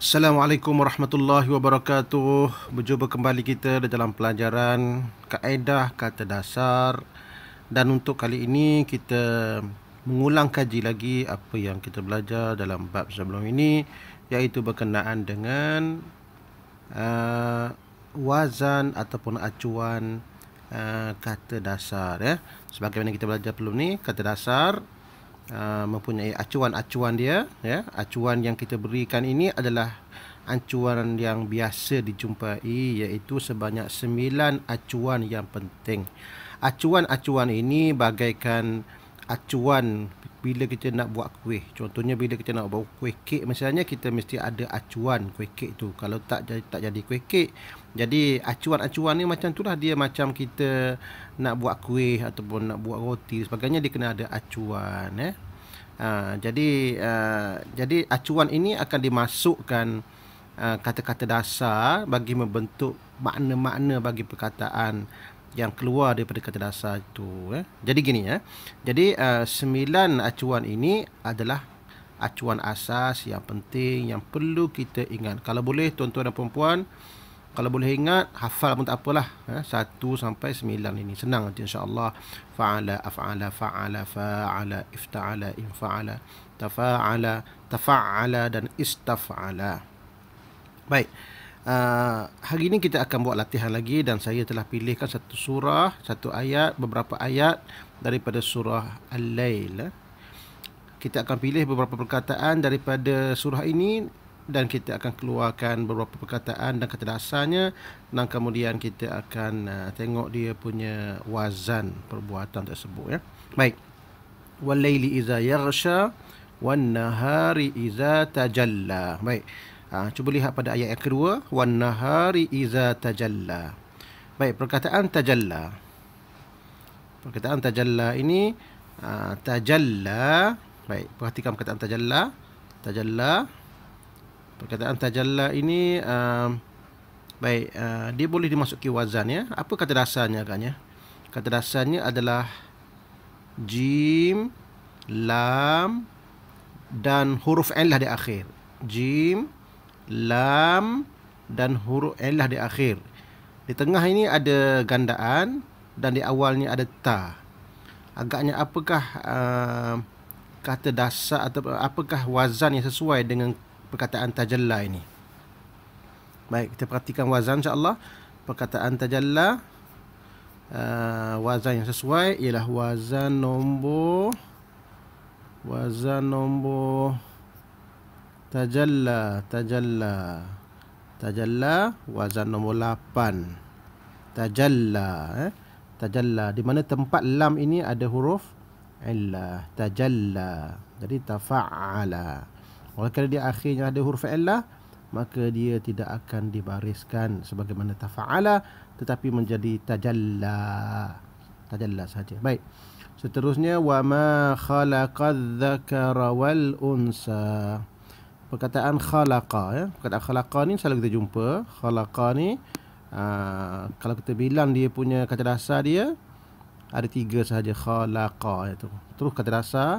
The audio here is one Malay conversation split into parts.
Assalamualaikum warahmatullahi wabarakatuh. Berjumpa kembali kita dalam pelajaran kaedah kata dasar dan untuk kali ini kita mengulang kaji lagi apa yang kita belajar dalam bab sebelum ini iaitu berkenaan dengan uh, wazan ataupun acuan uh, kata dasar ya. Sebagaimana kita belajar belum ni kata dasar Uh, mempunyai acuan-acuan dia ya. Acuan yang kita berikan ini adalah acuan yang biasa dijumpai iaitu sebanyak sembilan acuan yang penting. Acuan-acuan ini bagaikan acuan bila kita nak buat kuih. Contohnya bila kita nak buat kuih kek misalnya kita mesti ada acuan kuih kek tu. Kalau tak jadi tak jadi kuih kek jadi acuan-acuan ni macam itulah dia macam kita nak buat kuih ataupun nak buat roti sebagainya dia kena ada acuan eh. Ha, jadi uh, jadi acuan ini akan dimasukkan uh, kata-kata dasar bagi membentuk makna-makna bagi perkataan yang keluar daripada kata dasar itu eh. Jadi gini ya. Jadi uh, sembilan acuan ini adalah acuan asas yang penting yang perlu kita ingat. Kalau boleh tuan-tuan dan puan-puan kalau boleh ingat hafal pun tak apalah eh, 1 sampai 9 ini. Senang nanti insyaallah. Fa'ala af'ala fa'ala fa'ala ifta'ala infa'ala tafa'ala tafa'ala dan istaf'ala baik. Uh, hari ini kita akan buat latihan lagi dan saya telah pilihkan satu surah satu ayat beberapa ayat daripada surah al-lail. Kita akan pilih beberapa perkataan daripada surah ini dan kita akan keluarkan beberapa perkataan dan kata dasarnya dan kemudian kita akan uh, tengok dia punya wazan perbuatan tersebut ya. Baik. Walaili iza yaghsha wan nahari iza tajalla. Baik. Ha, cuba lihat pada ayat yang kedua wan nahari iza tajalla. Baik, perkataan tajalla. Perkataan tajalla ini uh, tajalla. Baik, perhatikan perkataan tajalla. Tajalla perkataan tajalla ini uh, baik uh, dia boleh dimasuki wazan ya. Apa kata dasarnya kan ya kata dasarnya adalah jim lam dan huruf illah di akhir. Jim lam dan huruf illah di akhir. Di tengah ini ada gandaan dan di awalnya ada ta. Agaknya apakah uh, kata dasar atau apakah wazan yang sesuai dengan perkataan tajalla ini. Baik, kita perhatikan wazan insya-Allah. Perkataan tajalla uh, wazan yang sesuai ialah wazan nombor wazan nombor tajalla, tajalla. Tajalla wazan nombor 8. Tajalla eh. Tajalla di mana tempat lam ini ada huruf illah tajalla. Jadi tafa'ala. Oleh kerana dia akhirnya ada huruf illah maka dia tidak akan dibariskan sebagaimana tafa'ala tetapi menjadi tajalla. Tajalla saja baik. Seterusnya wa ma khalaqadz-dzakara wal unsa. Perkataan khalaqa ya. Perkataan khalaqa ni selalu kita jumpa. Khalaqa ni aa, ah, kalau kita bilang dia punya kata dasar dia ada tiga sahaja khalaqa itu. Terus kata dasar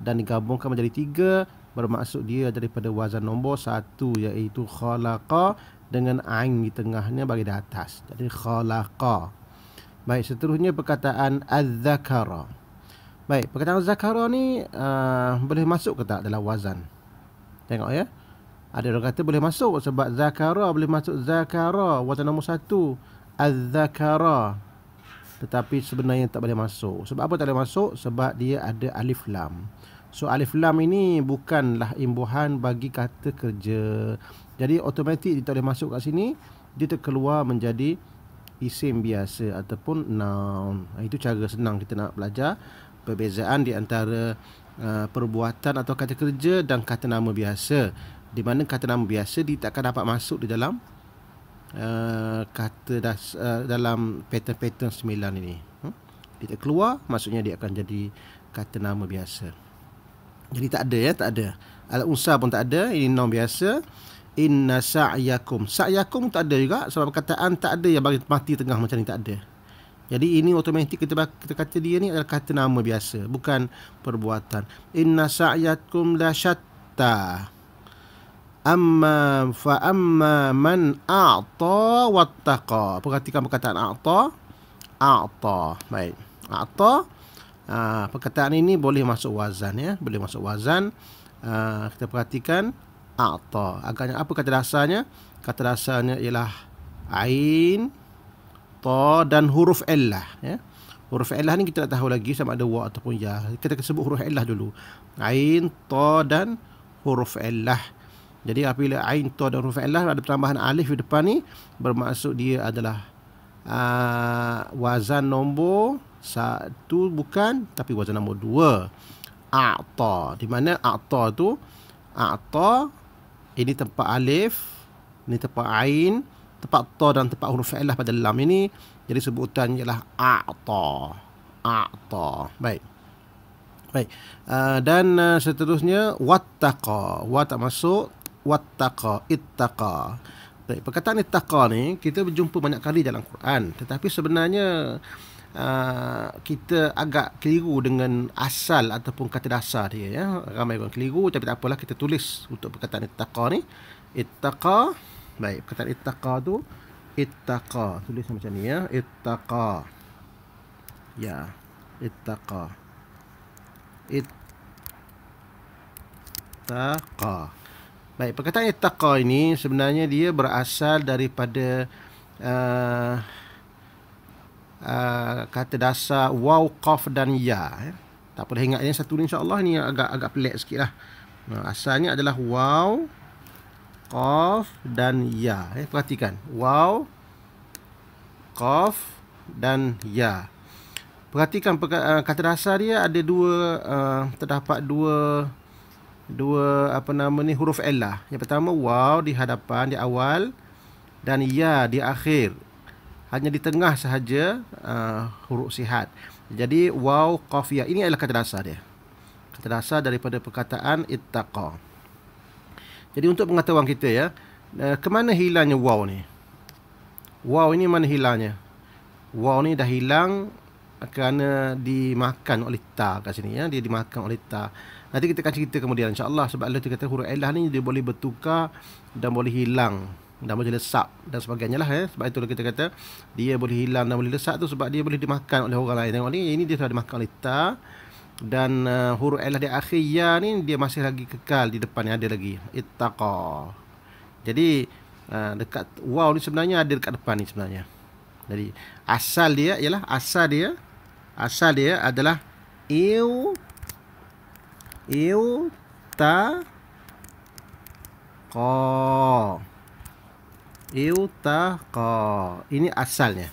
dan digabungkan menjadi tiga bermaksud dia daripada wazan nombor satu iaitu khalaqa dengan ain di tengahnya bagi di atas. Jadi khalaqa. Baik, seterusnya perkataan az-zakara. Baik, perkataan zakara ni uh, boleh masuk ke tak dalam wazan? Tengok ya. Ada orang kata boleh masuk sebab zakara boleh masuk zakara wazan nombor satu. Az-zakara. Tetapi sebenarnya tak boleh masuk. Sebab apa tak boleh masuk? Sebab dia ada alif lam. So alif lam ini bukanlah imbuhan bagi kata kerja. Jadi automatik dia tak boleh masuk kat sini, dia terkeluar menjadi isim biasa ataupun noun. Itu cara senang kita nak belajar perbezaan di antara uh, perbuatan atau kata kerja dan kata nama biasa. Di mana kata nama biasa dia tak akan dapat masuk di dalam uh, kata das, uh, dalam pattern-pattern sembilan ini. Hmm? Dia keluar, maksudnya dia akan jadi kata nama biasa. Jadi tak ada ya, tak ada. Al unsa pun tak ada, ini nom biasa. Inna sa'yakum. Sa'yakum tak ada juga sebab perkataan tak ada yang bagi mati tengah macam ni tak ada. Jadi ini automatik kita kita kata dia ni adalah kata nama biasa, bukan perbuatan. Inna sa'yakum la syatta. Amma fa amma man a'ta wattaqa. Perhatikan perkataan a'ta. A'ta. Baik. A'ta. Uh, perkataan ini boleh masuk wazan ya. Boleh masuk wazan. Uh, kita perhatikan a'ta. Agaknya apa kata dasarnya? Kata dasarnya ialah ain, ta dan huruf illah ya. Huruf illah ni kita tak tahu lagi sama ada wa ataupun ya. Kita akan sebut huruf illah dulu. Ain, ta dan huruf illah. Jadi apabila ain, ta dan huruf illah ada pertambahan alif di depan ni bermaksud dia adalah uh, wazan nombor satu bukan tapi wazan nombor dua. A'ta. Di mana a'ta tu a'ta ini tempat alif, ini tempat ain, tempat ta dan tempat huruf illah pada lam ini jadi sebutan ialah a'ta. A'ta. Baik. Baik. Uh, dan uh, seterusnya wattaqa. Wa tak masuk. Wattaqa. Ittaqa. Baik. Perkataan ittaqa ni kita berjumpa banyak kali dalam Quran. Tetapi sebenarnya uh, kita agak keliru dengan asal ataupun kata dasar dia. Ya. Ramai orang keliru. Tapi tak apalah kita tulis untuk perkataan ittaqa ni. Ittaqa. Baik. Perkataan ittaqa tu ittaqa tulis macam ni ya ittaqa ya ittaqa ittaqa baik perkataan ittaqa ini sebenarnya dia berasal daripada uh, uh, kata dasar waw qaf dan ya, ya. tak boleh ingat yang satu ni insyaallah ni agak agak pelik sikitlah uh, asalnya adalah waw Qaf dan Ya. Eh, perhatikan. Waw, Qaf dan Ya. Perhatikan uh, kata dasar dia ada dua, uh, terdapat dua, dua apa nama ni huruf Elah. Yang pertama waw di hadapan, di awal dan Ya di akhir. Hanya di tengah sahaja uh, huruf sihat. Jadi waw, Qaf, Ya. Ini adalah kata dasar dia. Kata dasar daripada perkataan ittaqa. Jadi untuk pengetahuan kita ya, uh, ke mana hilangnya wow ni? Wow ini mana hilangnya? Wow ni dah hilang kerana dimakan oleh ta kat sini ya, dia dimakan oleh ta. Nanti kita akan cerita kemudian insya-Allah sebab Allah kata huruf ilah ni dia boleh bertukar dan boleh hilang dan boleh lesap dan sebagainya lah ya. Sebab itu kita kata dia boleh hilang dan boleh lesap tu sebab dia boleh dimakan oleh orang lain. Tengok ni ini dia sudah dimakan oleh ta dan uh, huruf ilah di akhir ya ni dia masih lagi kekal di depan ni. Ada lagi ittaqa. Jadi uh, dekat wow ni sebenarnya ada dekat depan ni sebenarnya. Jadi asal dia ialah asal dia asal dia adalah iu iu ta qa iu ta qa ini asalnya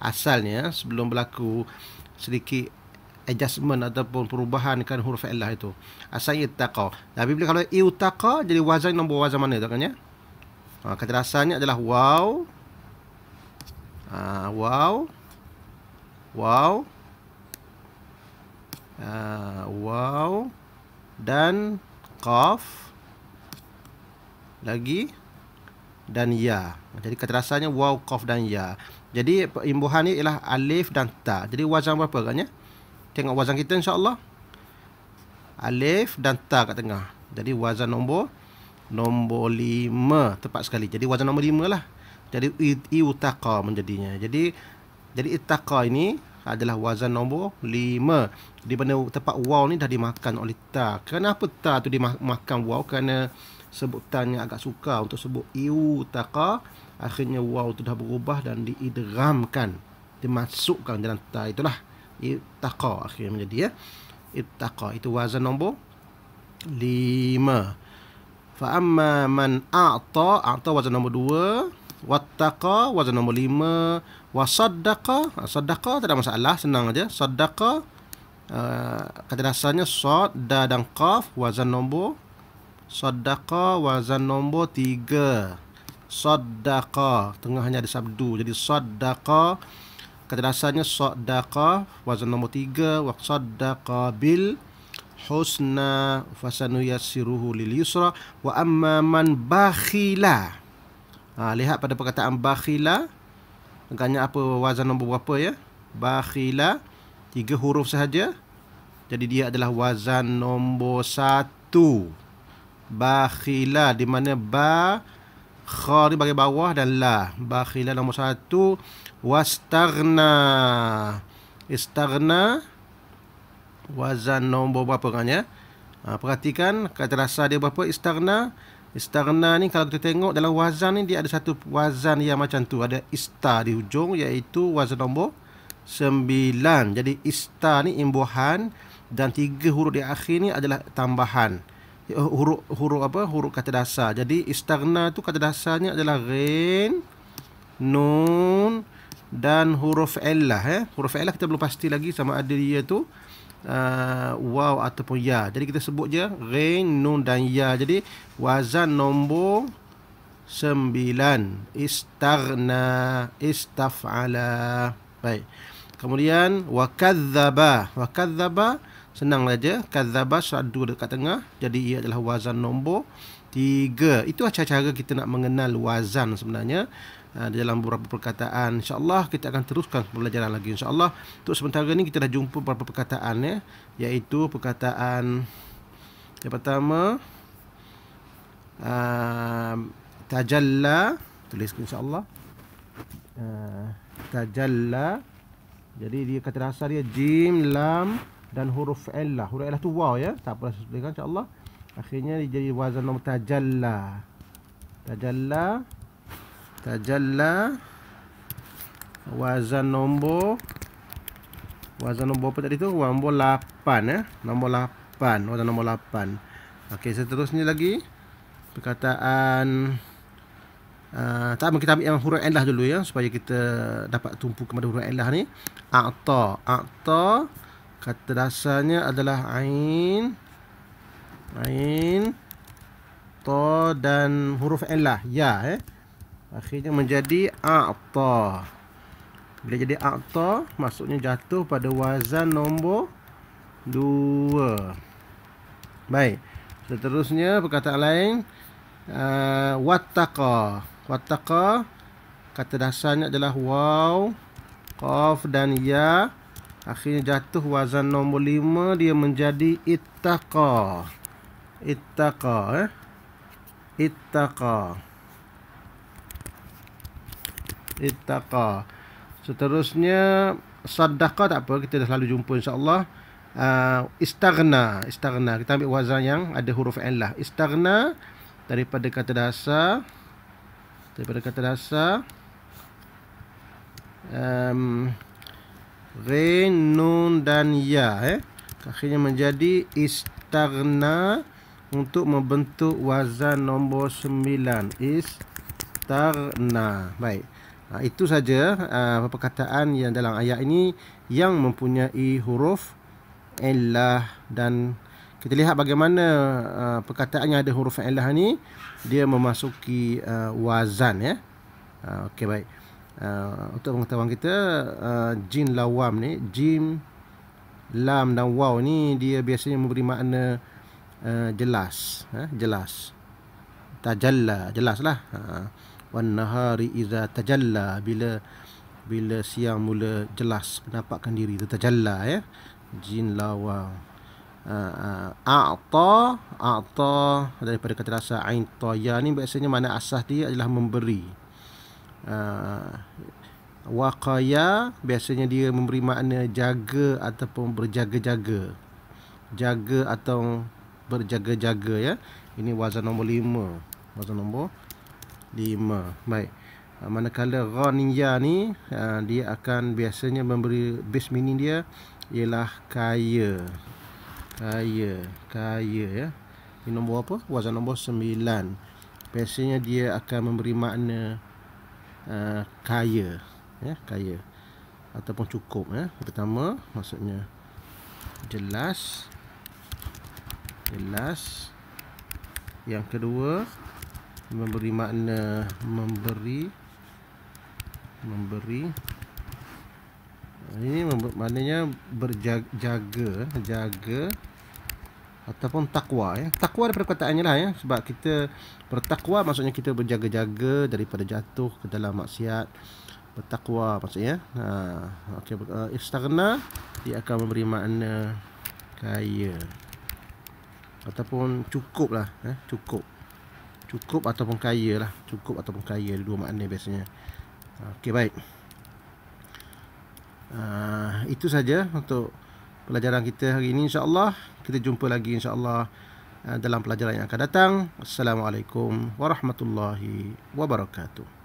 asalnya sebelum berlaku sedikit adjustment ataupun perubahan kan huruf ilah itu. Asalnya ittaqa. Tapi bila kalau iutaqa jadi wazan nombor wazan mana tu kan ya? Ha, kata dasarnya adalah waw. Ha, waw. Waw. Ha, waw. Dan qaf. Lagi. Dan ya. Jadi kata dasarnya waw, qaf dan ya. Jadi imbuhan ni ialah alif dan ta. Jadi wazan berapa kan ya? Tengok wazan kita insya-Allah. Alif dan ta kat tengah. Jadi wazan nombor nombor lima tepat sekali. Jadi wazan nombor lima lah. Jadi iutaqa menjadinya. Jadi jadi itaqa ini adalah wazan nombor lima. Di mana tempat waw ni dah dimakan oleh ta. Kenapa ta tu dimakan waw? Kerana sebutannya agak suka untuk sebut iutaqa. Akhirnya waw tu dah berubah dan diidramkan. Dimasukkan dalam ta. Itulah ittaqa akhirnya menjadi ya ittaqa itu wazan nombor 5 fa amma man a'ta a'ta wazan nombor 2 wattaqa wazan nombor 5 wa saddaqa ha, saddaqa tak ada masalah senang aja saddaqa uh, kata dasarnya sad da dan qaf wazan nombor saddaqa wazan nombor 3 saddaqa tengahnya ada sabdu. Jadi saddaqa kata dasarnya saddaqa wazan nombor tiga. Wa saddaqa bil husna fasanu yassiruhu lil yusra. Wa amma man bakhila. Ha, lihat pada perkataan bakhila. Agaknya apa wazan nombor berapa ya? Bakhila tiga huruf sahaja. Jadi dia adalah wazan nombor satu bakhila di mana ba kha ni bagi bawah dan la. Bakhila nombor satu wastaghna istaghna wazan nombor berapa kan ya? Ha, perhatikan kata rasa dia berapa? Istaghna istaghna ni kalau kita tengok dalam wazan ni dia ada satu wazan yang macam tu. Ada ista di hujung iaitu wazan nombor sembilan. Jadi ista ni imbuhan dan tiga huruf di akhir ni adalah tambahan huruf huruf apa? Huruf kata dasar. Jadi istaghna tu kata dasarnya adalah ghin nun dan huruf illah eh. Huruf illah kita belum pasti lagi sama ada dia tu uh, waw ataupun ya. Jadi kita sebut je ghin nun dan ya. Jadi wazan nombor sembilan. Istaghna istaf'ala. Baik. Kemudian wa kadzdzaba wa kadzdzaba Senang saja. Kadzaba syaddu dekat tengah. Jadi ia adalah wazan nombor tiga. Itu cara-cara kita nak mengenal wazan sebenarnya. Uh, dalam beberapa perkataan. InsyaAllah kita akan teruskan pembelajaran lagi. InsyaAllah untuk sementara ni kita dah jumpa beberapa perkataan. Ya, iaitu perkataan yang pertama. Uh, tajalla. Tulis insyaAllah. Uh, tajalla. Jadi dia kata dasar dia jim, lam, dan huruf illah. Huruf illah tu waw ya. Tak apa sebutkan insya-Allah. Akhirnya dia jadi wazan nombor tajalla. Tajalla. Tajalla. Wazan nombor Wazan nombor apa tadi tu? Nombor 8 ya. Nombor 8. Wazan nombor 8. Okey, seterusnya lagi perkataan Uh, tak kita ambil yang huruf illah dulu ya supaya kita dapat tumpu kepada huruf illah ni. A'ta, a'ta Kata dasarnya adalah Ain. Ain To dan huruf Elah Ya eh. Akhirnya menjadi A'ta. Bila jadi A'ta Maksudnya jatuh pada wazan nombor Dua. Baik. Seterusnya perkataan lain uh, Wattaqa. Wattaqa Kata dasarnya adalah Waw Qaf dan Ya Akhirnya jatuh wazan nombor lima Dia menjadi ittaqa. Ittaqa eh? Ittaqa. Ittaqa. Seterusnya Sadaqah tak apa Kita dah selalu jumpa insyaAllah. Uh, Istaghna Istaghna. Kita ambil wazan yang ada huruf illah Istaghna Daripada kata dasar Daripada kata dasar um, Ghin, Nun dan Ya eh. Akhirnya menjadi Istaghna Untuk membentuk wazan nombor 9 Istaghna. Baik. Ha, Itu saja uh, perkataan yang dalam ayat ini Yang mempunyai huruf Illah Dan kita lihat bagaimana uh, perkataan yang ada huruf illah ni. Dia memasuki uh, wazan ya. Uh, Okey baik uh, untuk pengetahuan kita uh, jin lawam ni jim lam dan waw ni dia biasanya memberi makna uh, jelas uh, jelas. Tajalla jelaslah uh, wan nahari iza tajalla bila bila siang mula jelas menampakkan diri itu tajalla ya. Jin lawam. Uh, a'ta a'ta daripada kata rasa ain taya ni biasanya makna asas dia adalah memberi uh, waqaya biasanya dia memberi makna jaga ataupun berjaga-jaga. Jaga atau berjaga-jaga ya. Ini wazan nombor 5 wazan nombor 5 baik. Uh, manakala ghaniya ni uh, dia akan biasanya memberi base meaning dia ialah kaya. Kaya kaya ya. Ini nombor apa? Wazan nombor 9 biasanya dia akan memberi makna uh, kaya ya kaya. Ataupun cukup ya. Pertama maksudnya jelas jelas. Yang kedua memberi makna memberi memberi. Ini maknanya berjaga jaga ataupun takwa ya. Takwa daripada perkataannya lah ya. Sebab kita bertakwa maksudnya kita berjaga-jaga daripada jatuh ke dalam maksiat. Bertakwa maksudnya. Ha, okey uh, istaghna dia akan memberi makna kaya. ataupun cukup lah eh, cukup cukup ataupun kaya lah cukup ataupun kaya dua makna biasanya Okey baik uh, itu saja untuk pelajaran kita hari ini insyaallah. Kita jumpa lagi insyaallah uh, dalam pelajaran yang akan datang. Assalamualaikum warahmatullahi wabarakatuh